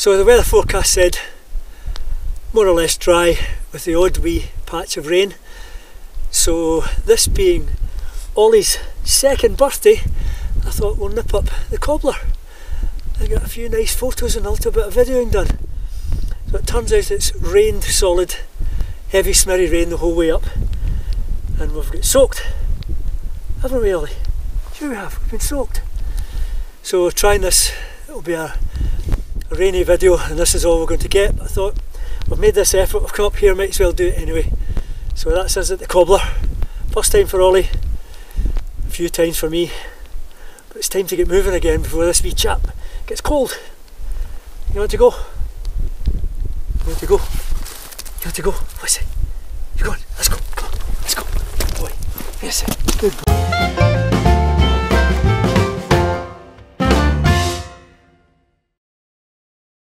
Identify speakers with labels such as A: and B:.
A: So the weather forecast said more or less dry with the odd wee patch of rain. So this being Ollie's second birthday, I thought we'll nip up the cobbler I got a few nice photos and a little bit of videoing done. So it turns out it's rained solid, heavy smirry rain the whole way up and we've got soaked, haven't we Ollie? Sure we have, we've been soaked. So trying this, it'll be a rainy video and this is all we're going to get. I thought we've made this effort, we've come up here, might as well do it anyway. So that's us at the cobbler. First time for Ollie, a few times for me. But it's time to get moving again before this wee chap gets cold. You want to go? You want to go? You want to go? What's it? You going? Let's go. Come on. Let's go. Boy. Yes. Good boy.